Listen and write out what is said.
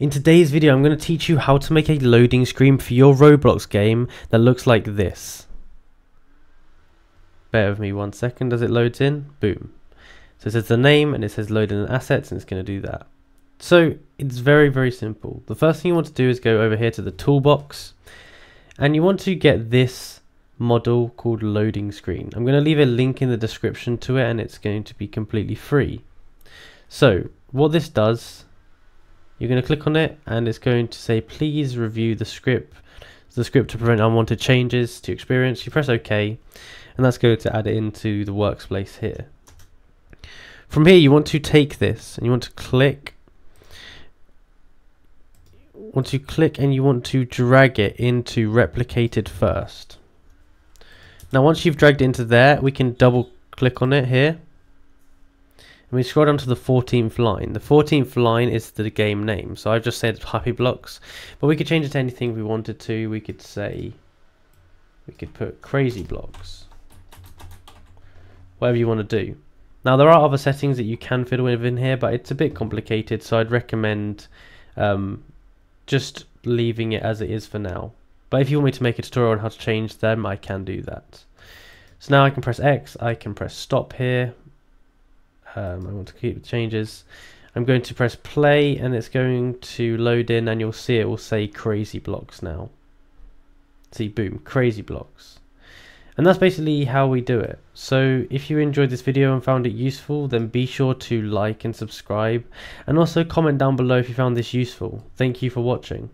In today's video I'm going to teach you how to make a loading screen for your Roblox game that looks like this. Bear with me one second as it loads in. Boom. So it says the name and it says loading assets and it's going to do that. So it's very very simple. The first thing you want to do is go over here to the toolbox and you want to get this model called loading screen. I'm going to leave a link in the description to it and it's going to be completely free. So what this does you're going to click on it and it's going to say please review the script the script to prevent unwanted changes to experience. You press ok and that's going to add it into the workspace here. From here you want to take this and you want to click once you click and you want to drag it into replicated first. Now once you've dragged it into there we can double click on it here and we scroll down to the 14th line. The 14th line is the game name. So I've just said Happy Blocks, but we could change it to anything we wanted to. We could say, we could put Crazy Blocks. Whatever you want to do. Now there are other settings that you can fiddle with in here, but it's a bit complicated. So I'd recommend um, just leaving it as it is for now. But if you want me to make a tutorial on how to change them, I can do that. So now I can press X, I can press stop here, um, I want to keep the changes. I'm going to press play and it's going to load in and you'll see it will say crazy blocks now. See, boom, crazy blocks. And that's basically how we do it. So if you enjoyed this video and found it useful, then be sure to like and subscribe. And also comment down below if you found this useful. Thank you for watching.